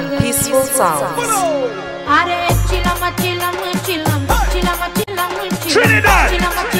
and peaceful sounds. Trinidad!